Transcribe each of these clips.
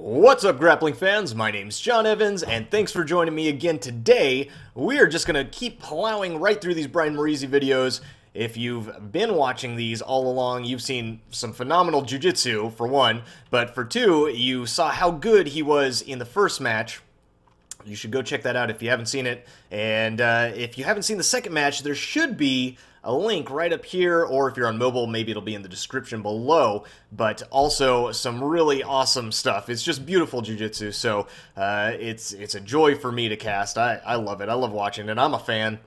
What's up, grappling fans? My name's John Evans, and thanks for joining me again today. We are just going to keep plowing right through these Brian Morizi videos. If you've been watching these all along, you've seen some phenomenal jiu-jitsu, for one, but for two, you saw how good he was in the first match, you should go check that out if you haven't seen it. And uh, if you haven't seen the second match, there should be a link right up here, or if you're on mobile, maybe it'll be in the description below. But also some really awesome stuff. It's just beautiful jujitsu, so uh, it's it's a joy for me to cast. I, I love it. I love watching it. I'm a fan.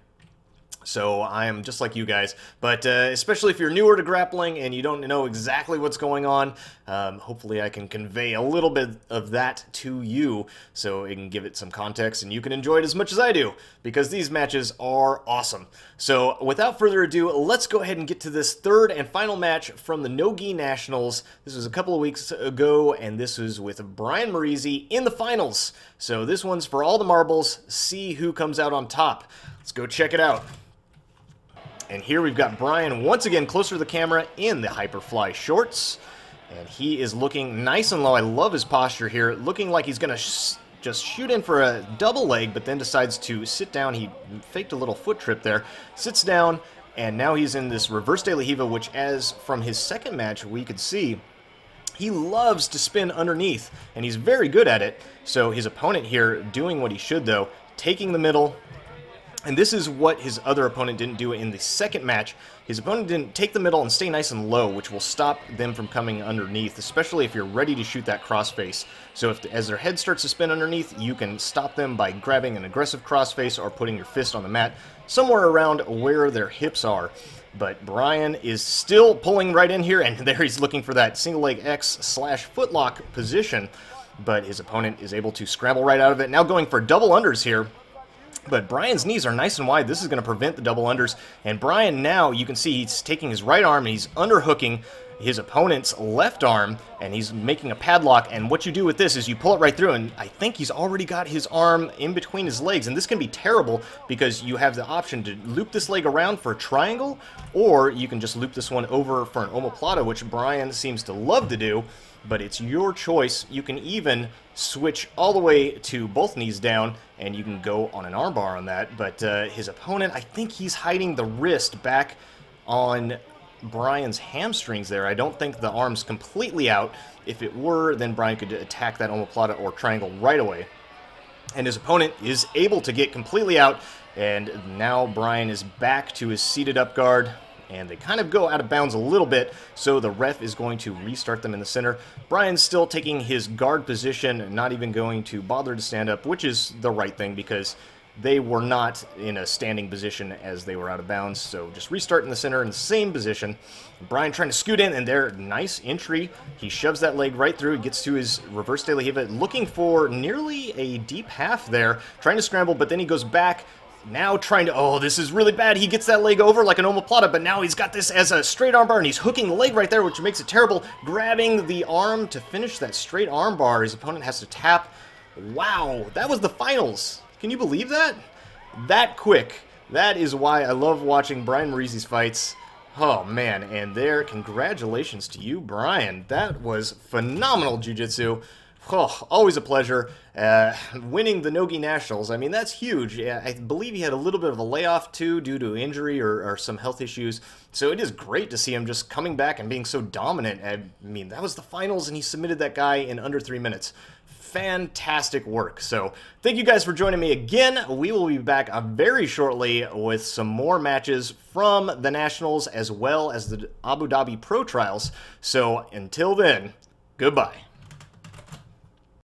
So I am just like you guys, but uh, especially if you're newer to grappling and you don't know exactly what's going on, um, hopefully I can convey a little bit of that to you so it can give it some context and you can enjoy it as much as I do because these matches are awesome. So without further ado, let's go ahead and get to this third and final match from the Nogi Nationals. This was a couple of weeks ago and this was with Brian Morizi in the finals. So this one's for all the marbles. See who comes out on top. Let's go check it out. And here we've got Brian once again closer to the camera in the Hyperfly shorts. And he is looking nice and low. I love his posture here. Looking like he's going to sh just shoot in for a double leg, but then decides to sit down. He faked a little foot trip there. Sits down, and now he's in this reverse De La Riva, which as from his second match we could see, he loves to spin underneath, and he's very good at it. So his opponent here doing what he should, though, taking the middle, and this is what his other opponent didn't do in the second match. His opponent didn't take the middle and stay nice and low, which will stop them from coming underneath, especially if you're ready to shoot that crossface. So if as their head starts to spin underneath, you can stop them by grabbing an aggressive crossface or putting your fist on the mat somewhere around where their hips are. But Brian is still pulling right in here, and there he's looking for that single leg X slash footlock position. But his opponent is able to scramble right out of it. Now going for double unders here. But Brian's knees are nice and wide. This is going to prevent the double unders. And Brian now, you can see he's taking his right arm and he's underhooking his opponent's left arm and he's making a padlock and what you do with this is you pull it right through and I think he's already got his arm in between his legs and this can be terrible because you have the option to loop this leg around for a triangle or you can just loop this one over for an omoplata which Brian seems to love to do but it's your choice. You can even switch all the way to both knees down, and you can go on an armbar on that. But uh, his opponent, I think he's hiding the wrist back on Brian's hamstrings there. I don't think the arm's completely out. If it were, then Brian could attack that omoplata or triangle right away. And his opponent is able to get completely out, and now Brian is back to his seated up guard and they kind of go out of bounds a little bit, so the ref is going to restart them in the center. Brian's still taking his guard position, not even going to bother to stand up, which is the right thing because they were not in a standing position as they were out of bounds. So just restart in the center in the same position. Brian trying to scoot in, and there, nice entry. He shoves that leg right through. He gets to his reverse De La Riva, looking for nearly a deep half there, trying to scramble, but then he goes back, now trying to, oh, this is really bad. He gets that leg over like an omoplata, but now he's got this as a straight armbar, and he's hooking the leg right there, which makes it terrible. Grabbing the arm to finish that straight armbar. His opponent has to tap. Wow, that was the finals. Can you believe that? That quick. That is why I love watching Brian Morizi's fights. Oh, man, and there, congratulations to you, Brian. That was phenomenal jiu-jitsu. Oh, always a pleasure. Uh, winning the Nogi Nationals, I mean, that's huge. I believe he had a little bit of a layoff, too, due to injury or, or, some health issues. So it is great to see him just coming back and being so dominant. I mean, that was the finals, and he submitted that guy in under three minutes. Fantastic work. So thank you guys for joining me again. We will be back uh, very shortly with some more matches from the Nationals as well as the Abu Dhabi Pro Trials. So until then, goodbye.